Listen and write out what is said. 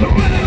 surrender.